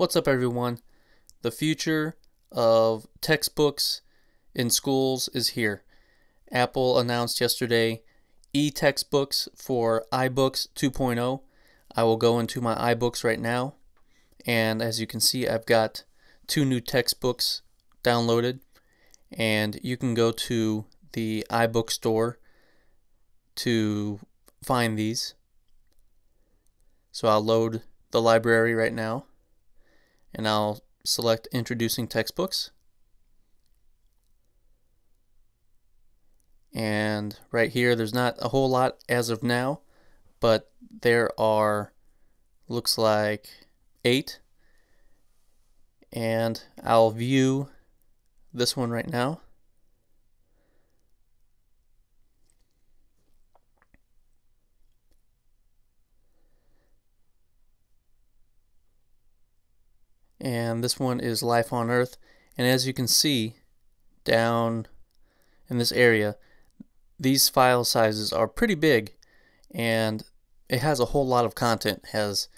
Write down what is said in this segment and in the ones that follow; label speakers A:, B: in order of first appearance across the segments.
A: What's up, everyone? The future of textbooks in schools is here. Apple announced yesterday e textbooks for iBooks 2.0. I will go into my iBooks right now, and as you can see, I've got two new textbooks downloaded, and you can go to the iBook store to find these. So I'll load the library right now and I'll select introducing textbooks. And right here there's not a whole lot as of now but there are looks like eight. And I'll view this one right now and this one is Life on Earth. And as you can see down in this area, these file sizes are pretty big and it has a whole lot of content. It has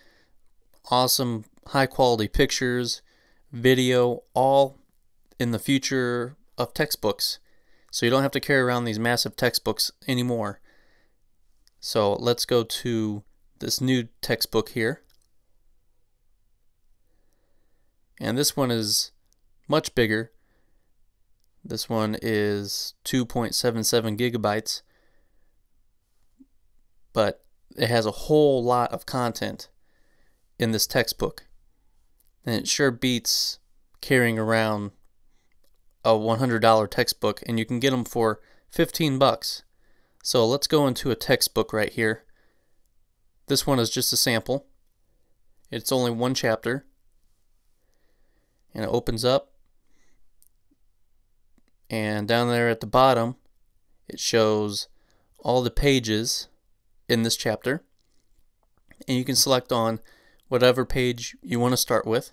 A: awesome high quality pictures, video, all in the future of textbooks. So you don't have to carry around these massive textbooks anymore. So let's go to this new textbook here. And this one is much bigger. This one is 2.77 gigabytes, but it has a whole lot of content in this textbook. And it sure beats carrying around a $100 textbook and you can get them for 15 bucks. So let's go into a textbook right here. This one is just a sample. It's only one chapter and it opens up and down there at the bottom it shows all the pages in this chapter. And you can select on whatever page you want to start with.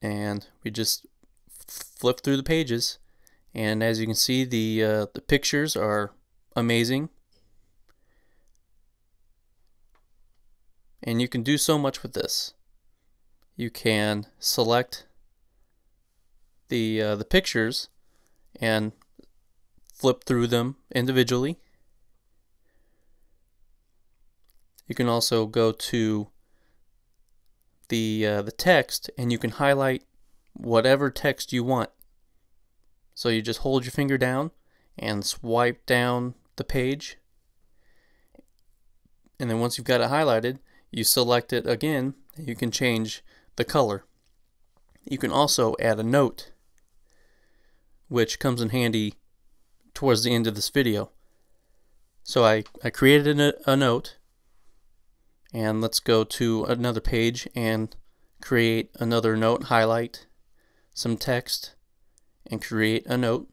A: And we just flip through the pages. And as you can see the uh, the pictures are amazing And you can do so much with this. You can select the uh, the pictures and flip through them individually. You can also go to the uh, the text and you can highlight whatever text you want. So you just hold your finger down and swipe down the page. And then once you've got it highlighted, you select it again, you can change the color. You can also add a note, which comes in handy towards the end of this video. So I, I created a, a note, and let's go to another page and create another note, highlight some text, and create a note.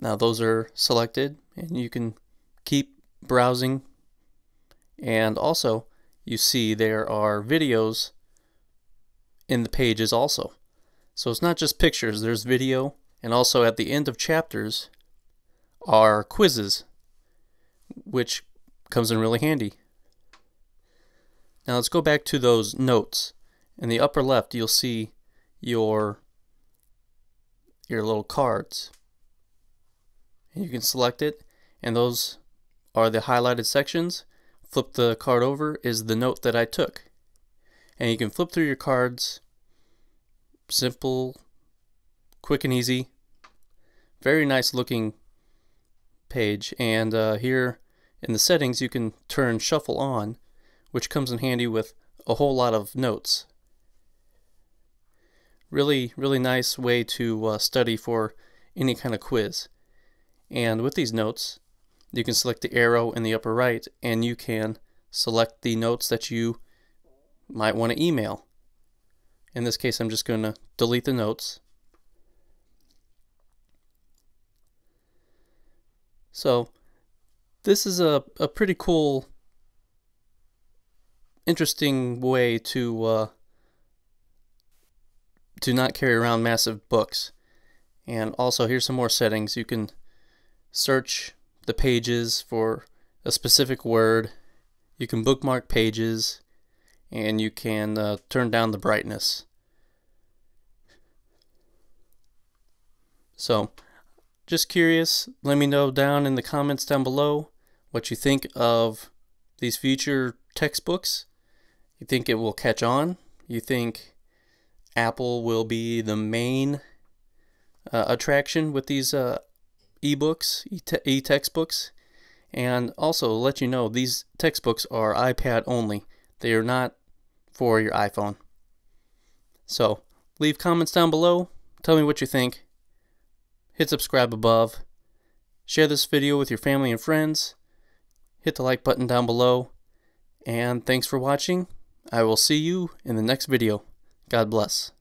A: Now those are selected and you can keep browsing and also you see there are videos in the pages also. So it's not just pictures, there's video and also at the end of chapters are quizzes which comes in really handy. Now let's go back to those notes. In the upper left you'll see your your little cards and you can select it and those are the highlighted sections. Flip the card over is the note that I took. And you can flip through your cards. Simple, quick and easy. Very nice looking page. And uh, here in the settings you can turn shuffle on, which comes in handy with a whole lot of notes. Really, really nice way to uh, study for any kind of quiz. And with these notes, you can select the arrow in the upper right and you can select the notes that you might want to email. In this case, I'm just going to delete the notes. So this is a, a pretty cool, interesting way to uh, to not carry around massive books. And also here's some more settings. You can search the pages for a specific word. You can bookmark pages and you can uh, turn down the brightness. So, just curious, let me know down in the comments down below what you think of these future textbooks. You think it will catch on? You think Apple will be the main uh, attraction with these uh, ebooks, e textbooks? And also let you know these textbooks are iPad only. They are not for your iPhone. So leave comments down below. Tell me what you think. Hit subscribe above. Share this video with your family and friends. Hit the like button down below. And thanks for watching. I will see you in the next video. God bless.